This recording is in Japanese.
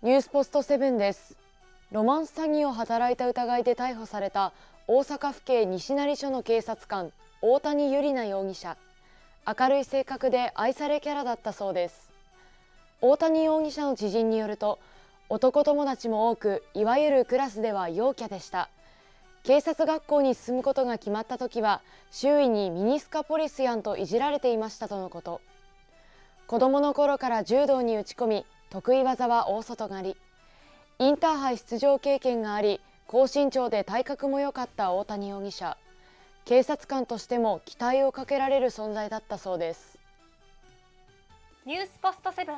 ニュースポストセブンです。ロマンス詐欺を働いた疑いで逮捕された大阪府警西成署の警察官大谷由里奈容疑者。明るい性格で愛されキャラだったそうです。大谷容疑者の知人によると男友達も多くいわゆるクラスでは陽キャでした。警察学校に進むことが決まった時は周囲にミニスカポリスやんといじられていましたとのこと。子供の頃から柔道に打ち込み得意技は大外刈り。インターハイ出場経験があり高身長で体格も良かった大谷容疑者。警察官としても期待をかけられる存在だったそうです。ニュースポストセブン。